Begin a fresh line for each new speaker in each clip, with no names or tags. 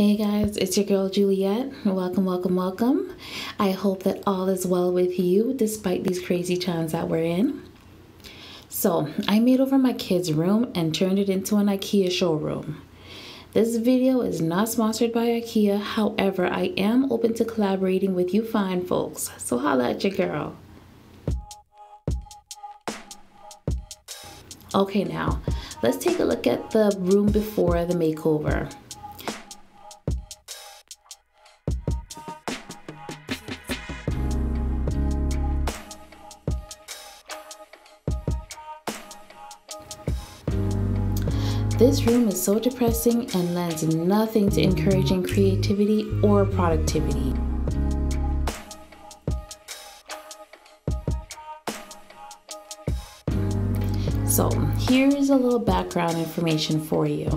Hey guys, it's your girl Juliet. Welcome, welcome, welcome. I hope that all is well with you despite these crazy times that we're in. So, I made over my kids' room and turned it into an IKEA showroom. This video is not sponsored by IKEA, however, I am open to collaborating with you fine folks, so holla at your girl. Okay, now let's take a look at the room before the makeover. This room is so depressing and lends nothing to encouraging creativity or productivity. So, here's a little background information for you.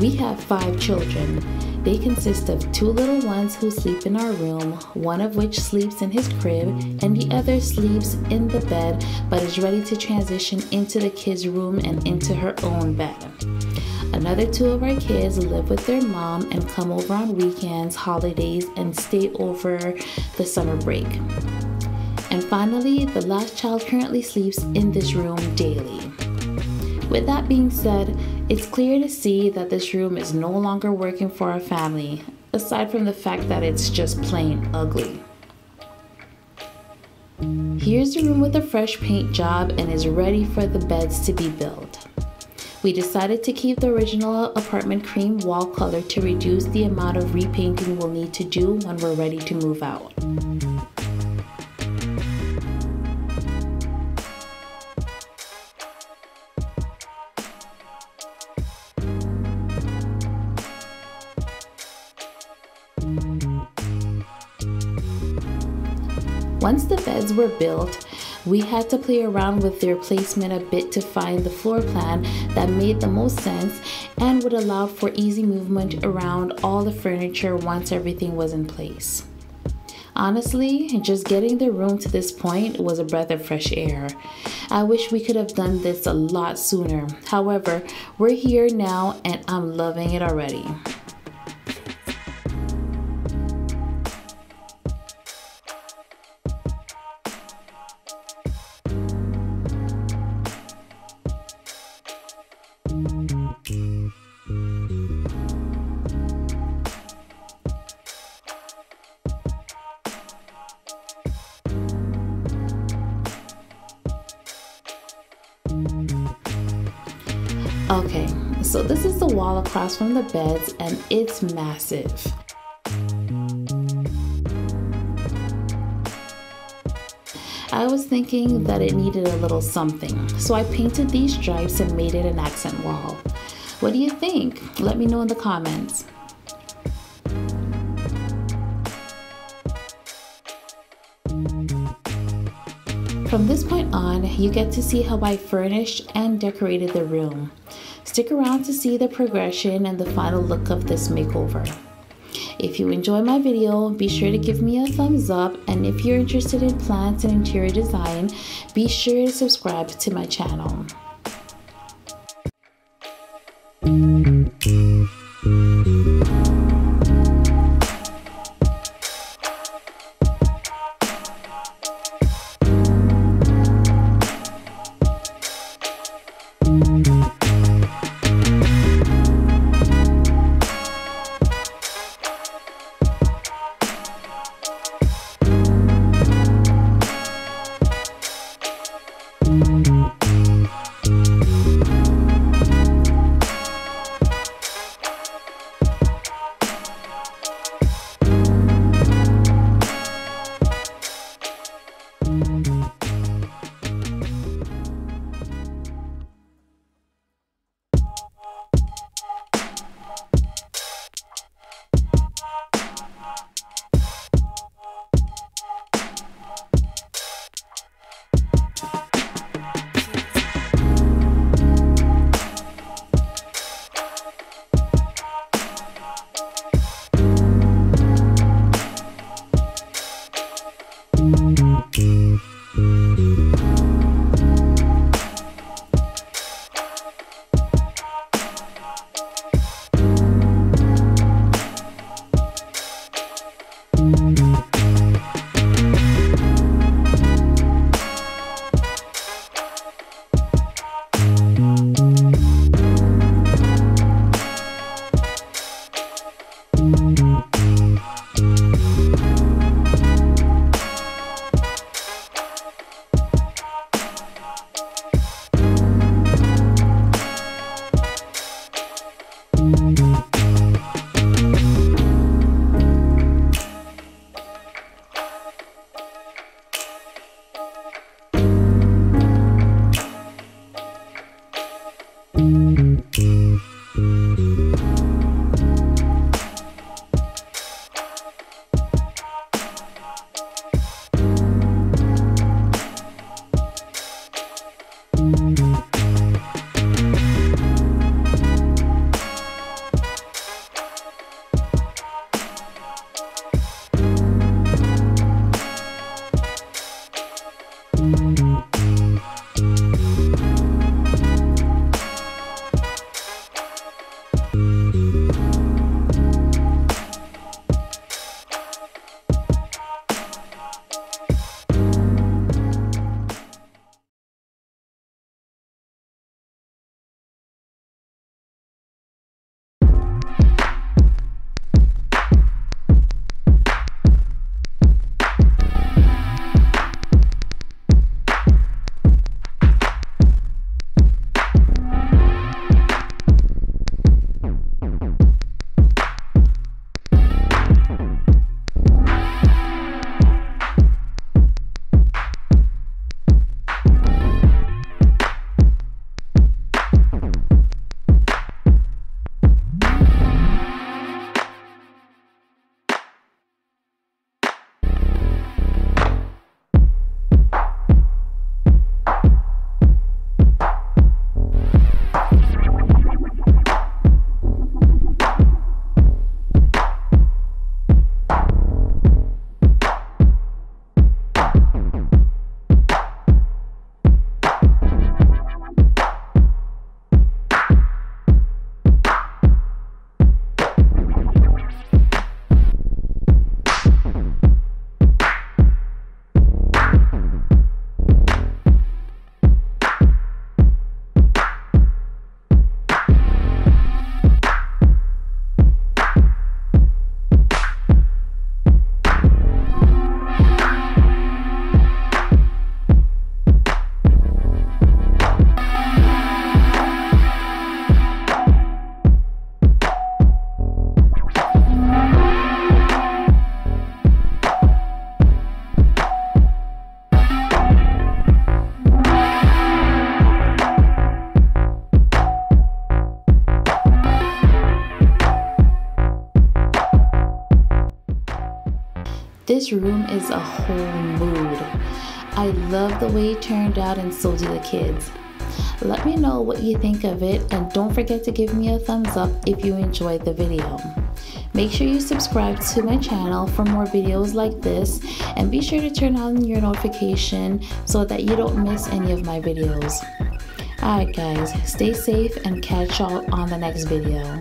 We have five children. They consist of two little ones who sleep in our room, one of which sleeps in his crib, and the other sleeps in the bed but is ready to transition into the kids' room and into her own bed. Another two of our kids live with their mom and come over on weekends, holidays, and stay over the summer break. And finally, the last child currently sleeps in this room daily. With that being said, it's clear to see that this room is no longer working for our family, aside from the fact that it's just plain ugly. Here's the room with a fresh paint job and is ready for the beds to be built. We decided to keep the original apartment cream wall color to reduce the amount of repainting we'll need to do when we're ready to move out. Once the beds were built, we had to play around with their placement a bit to find the floor plan that made the most sense and would allow for easy movement around all the furniture once everything was in place. Honestly, just getting the room to this point was a breath of fresh air. I wish we could have done this a lot sooner. However, we're here now and I'm loving it already. Okay, so this is the wall across from the beds and it's massive. I was thinking that it needed a little something, so I painted these stripes and made it an accent wall. What do you think? Let me know in the comments. From this point on, you get to see how I furnished and decorated the room. Stick around to see the progression and the final look of this makeover. If you enjoy my video, be sure to give me a thumbs up and if you're interested in plants and interior design, be sure to subscribe to my channel. This room is a whole mood. I love the way it turned out and so do the kids. Let me know what you think of it and don't forget to give me a thumbs up if you enjoyed the video. Make sure you subscribe to my channel for more videos like this and be sure to turn on your notification so that you don't miss any of my videos. Alright guys, stay safe and catch y'all on the next video.